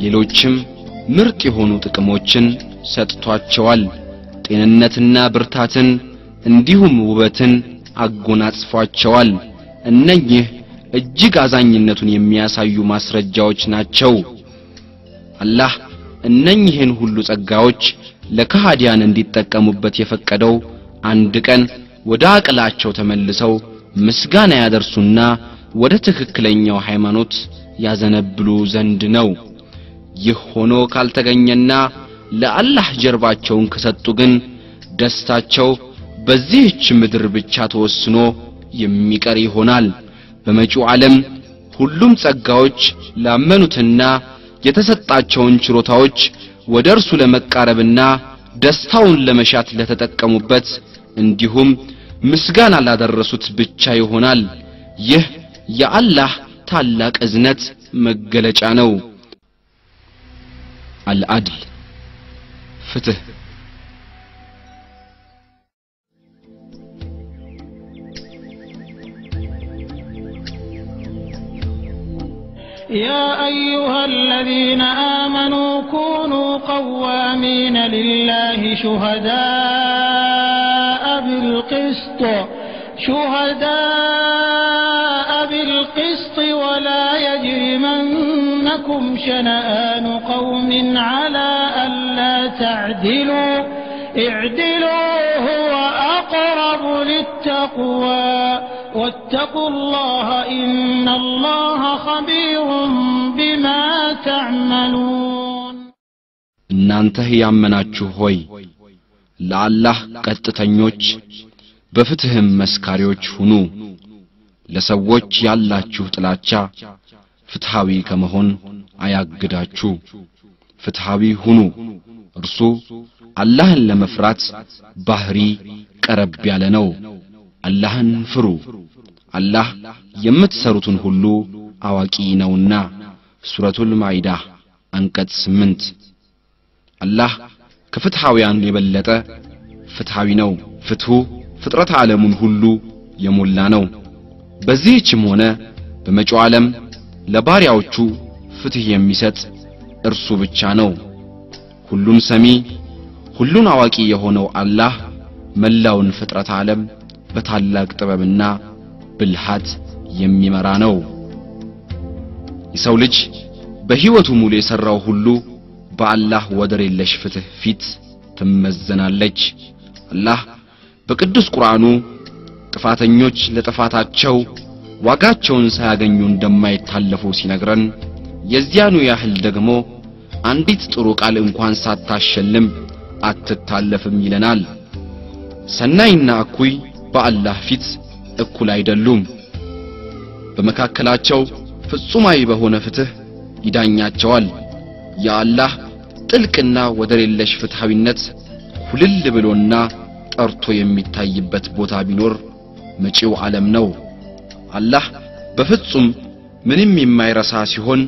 ሌሎችም ምርጥ የሆኑ ጥቅሞችን ሰጥቷቸዋል። ጤንነትና ብርታትን እንዲሁም ውበትን አጎናጽፏቸዋል። እነኚህ እጅግ አዛኝነቱን የሚያሳዩ ማስረጃዎች ናቸው። አላህ እነኚህን ሁሉ ጸጋዎች ለከሃዲያን እንዲጠቀሙበት የፈቀደው አንድ ቀን ወደ አቅላቸው ተመልሰው ምስጋና ያደርሱና ወደ ትክክለኛው ሃይማኖት ያዘነብሉ ዘንድ ነው። ይህ ሆኖ ካልተገኘና ለአላህ ጀርባቸውን ከሰጡ ግን ደስታቸው በዚህች ምድር ብቻ ተወስኖ የሚቀር ይሆናል። በመጪው ዓለም ሁሉም ጸጋዎች ላመኑትና የተሰጣቸውን ችሮታዎች ወደ እርሱ ለመቃረብና ደስታውን ለመሻት ለተጠቀሙበት እንዲሁም ምስጋና ላደረሱት ብቻ ይሆናል። ይህ የአላህ ታላቅ እዝነት መገለጫ ነው። العدل. فته يا أيها الذين آمنوا كونوا قوامين لله شهداء بالقسط. شهداء بالقسط ولا يجرمن يجرمنكم شنآن قوم على ألا تعدلوا اعدلوا هو أقرب للتقوى واتقوا الله إن الله خبير بما تعملون እናንተ ያመናችሁ ሆይ ለአላህ ቀጥተኞች በፍትህም መስካሪዎች ሁኑ። ለሰዎች ያላችሁ ጥላቻ ፍትሃዊ ከመሆን አያግዳችሁ። ፍትሃዊ ሁኑ። እርሱ አላህን ለመፍራት ባህሪ ቀረብ ያለ ነው። አላህን ፍሩ። አላህ የምትሰሩትን ሁሉ አዋቂ ነውና። ሱረቱል ማኢዳ አንቀጽ ስምንት አላህ ከፍትሃውያን የበለጠ ፍትሃዊ ነው። ፍትሁ ፍጥረት ዓለሙን ሁሉ የሞላ ነው። በዚህችም ሆነ በመጪው ዓለም ለባሪያዎቹ ፍትህ የሚሰጥ እርሱ ብቻ ነው። ሁሉን ሰሚ ሁሉን አዋቂ የሆነው አላህ መላውን ፍጥረት ዓለም በታላቅ ጥበብና ብልሃት የሚመራ ነው። የሰው ልጅ በሕይወቱ ሙሉ የሠራው ሁሉ በአላህ ወደር የለሽ ፍትህ ፊት ትመዘናለች። አላህ በቅዱስ ቁርአኑ ጥፋተኞች ለጥፋታቸው ዋጋቸውን ሳያገኙ እንደማይታለፉ ሲነግረን የዚያኑ ያህል ደግሞ አንዲት ጥሩ ቃል እንኳን ሳታሸልም አትታለፍም ይለናል። ሰናይና እኩይ በአላህ ፊት እኩል አይደሉም። በመካከላቸው ፍጹማዊ በሆነ ፍትህ ይዳኛቸዋል። የአላህ ጥልቅና ወደር የለሽ ፍትሃዊነት ሁልል ብሎና ጠርቶ የሚታይበት ቦታ ቢኖር መጪው ዓለም ነው። አላህ በፍጹም ምንም የማይረሳ ሲሆን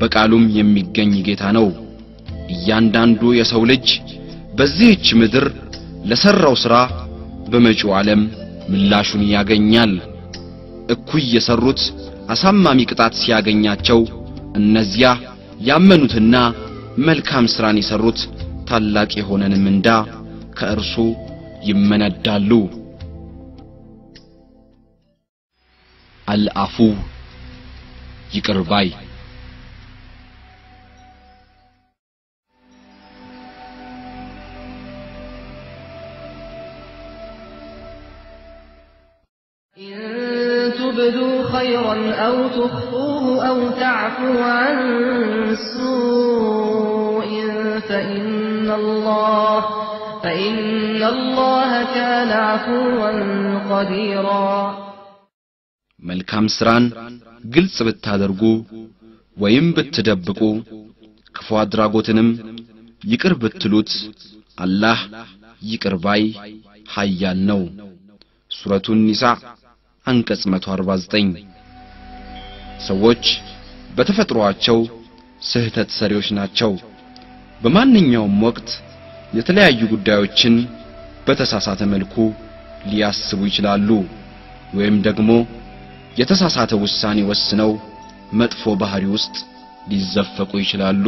በቃሉም የሚገኝ ጌታ ነው። እያንዳንዱ የሰው ልጅ በዚህች ምድር ለሰራው ሥራ በመጪው ዓለም ምላሹን ያገኛል። እኩይ የሰሩት አሳማሚ ቅጣት ሲያገኛቸው እነዚያ ያመኑትና መልካም ሥራን የሰሩት ታላቅ የሆነን ምንዳ ከእርሱ ይመነዳሉ። አልአፉ ይቅር ባይ إن تبدوا خيرا أو تخفوه أو تعفوا عن سوء فإن الله فإن الله كان عفوا قديرا መልካም ሥራን ግልጽ ብታደርጉ ወይም ብትደብቁ ክፉ አድራጎትንም ይቅር ብትሉት አላህ ይቅር ባይ ኃያል ነው። ሱረቱ ኒሳ አንቀጽ 149 ሰዎች በተፈጥሮአቸው ስህተት ሰሪዎች ናቸው። በማንኛውም ወቅት የተለያዩ ጉዳዮችን በተሳሳተ መልኩ ሊያስቡ ይችላሉ ወይም ደግሞ የተሳሳተ ውሳኔ ወስነው መጥፎ ባህሪ ውስጥ ሊዘፈቁ ይችላሉ።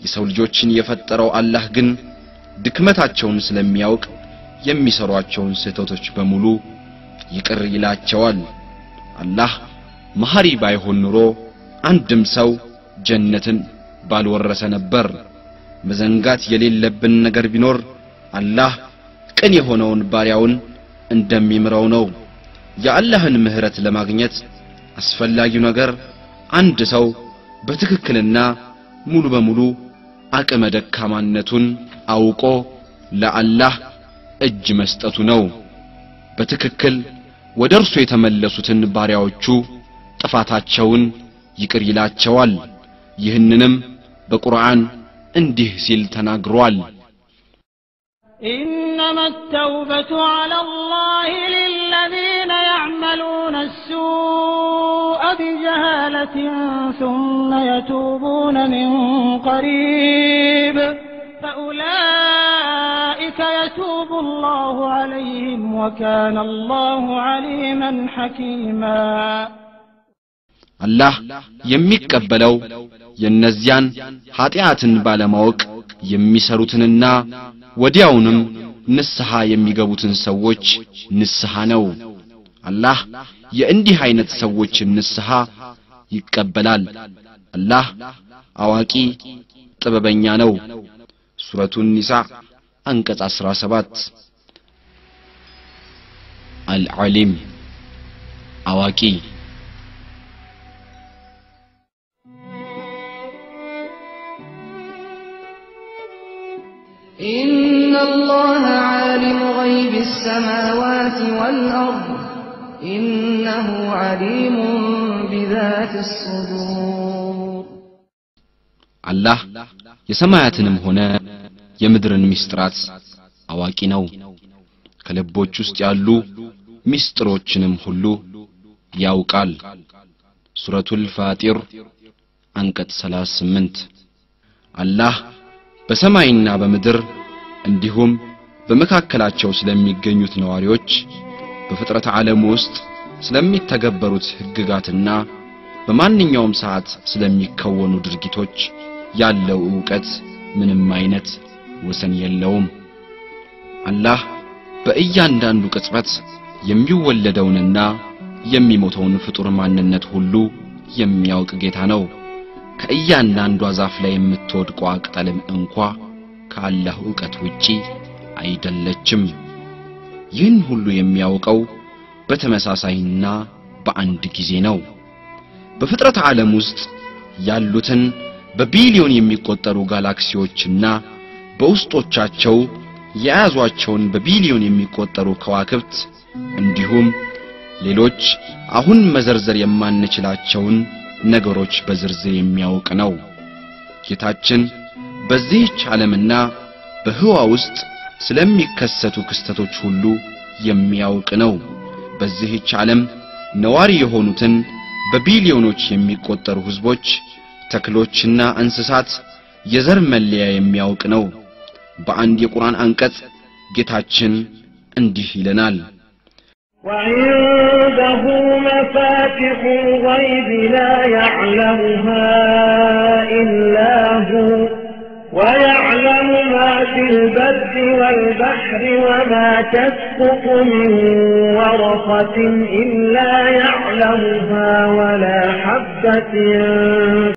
የሰው ልጆችን የፈጠረው አላህ ግን ድክመታቸውን ስለሚያውቅ የሚሰሯቸውን ስህተቶች በሙሉ ይቅር ይላቸዋል። አላህ መሐሪ ባይሆን ኑሮ አንድም ሰው ጀነትን ባልወረሰ ነበር። መዘንጋት የሌለብን ነገር ቢኖር አላህ ቅን የሆነውን ባሪያውን እንደሚምረው ነው። የአላህን ምህረት ለማግኘት አስፈላጊው ነገር አንድ ሰው በትክክልና ሙሉ በሙሉ አቅመ ደካማነቱን አውቆ ለአላህ እጅ መስጠቱ ነው። በትክክል ወደ እርሱ የተመለሱትን ባሪያዎቹ ጥፋታቸውን ይቅር ይላቸዋል። ይህንንም በቁርአን እንዲህ ሲል ተናግሯል። إنما التوبة على الله للذين يعملون السوء بجهالة ثم يتوبون من قريب فأولئك يتوب الله عليهم وكان الله عليما حكيما አላህ የሚቀበለው የእነዚያን ኀጢአትን ባለማወቅ የሚሰሩትንና ወዲያውንም ንስሐ የሚገቡትን ሰዎች ንስሐ ነው። አላህ የእንዲህ አይነት ሰዎችን ንስሐ ይቀበላል። አላህ አዋቂ ጥበበኛ ነው። ሱረቱ ኒሳ አንቀጽ 17 አልዓሊም አዋቂ إن الله عالم غيب السماوات والأرض ኢነሁ ዓሊሙን ቢዛቲ አላህ የሰማያትንም ሆነ የምድርን ምስጢራት አዋቂ ነው። ከልቦች ውስጥ ያሉ ምስጢሮችንም ሁሉ ያውቃል። ሱረቱል ፋጢር አንቀጽ 38 አላህ በሰማይና በምድር እንዲሁም በመካከላቸው ስለሚገኙት ነዋሪዎች በፍጥረት ዓለም ውስጥ ስለሚተገበሩት ሕግጋትና በማንኛውም ሰዓት ስለሚከወኑ ድርጊቶች ያለው ዕውቀት ምንም አይነት ወሰን የለውም። አላህ በእያንዳንዱ ቅጽበት የሚወለደውንና የሚሞተውን ፍጡር ማንነት ሁሉ የሚያውቅ ጌታ ነው። ከእያንዳንዷ ዛፍ ላይ የምትወድቀው ቅጠልም እንኳ ከአላህ ዕውቀት ውጪ አይደለችም። ይህን ሁሉ የሚያውቀው በተመሳሳይና በአንድ ጊዜ ነው። በፍጥረት ዓለም ውስጥ ያሉትን በቢሊዮን የሚቆጠሩ ጋላክሲዎችና በውስጦቻቸው የያዟቸውን በቢሊዮን የሚቆጠሩ ከዋክብት እንዲሁም ሌሎች አሁን መዘርዘር የማንችላቸውን ነገሮች በዝርዝር የሚያውቅ ነው። ጌታችን በዚህች ዓለምና በህዋ ውስጥ ስለሚከሰቱ ክስተቶች ሁሉ የሚያውቅ ነው። በዚህች ዓለም ነዋሪ የሆኑትን በቢሊዮኖች የሚቆጠሩ ህዝቦች፣ ተክሎችና እንስሳት የዘር መለያ የሚያውቅ ነው። በአንድ የቁርአን አንቀጽ ጌታችን እንዲህ ይለናል። وعنده مفاتح الغيب لا يعلمها إلا البر والبحر وما تسقط من ورقة إلا يعلمها ولا حبة